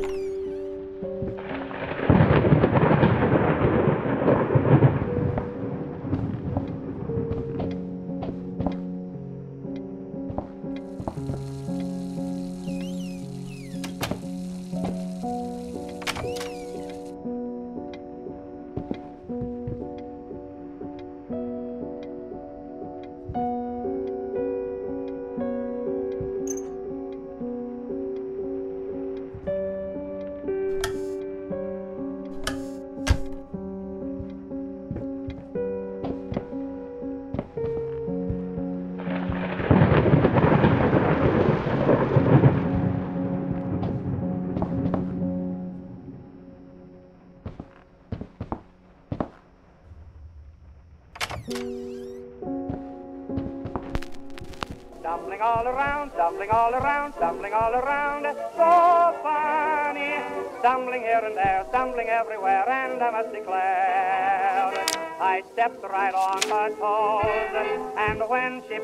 Bye. Stumbling all around, stumbling all around, stumbling all around, so funny. Stumbling here and there, stumbling everywhere, and I must declare, I stepped right on her toes, and when she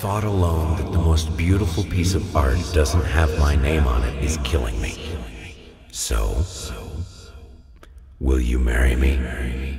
thought alone that the most beautiful piece of art doesn't have my name on it is killing me. So, will you marry me?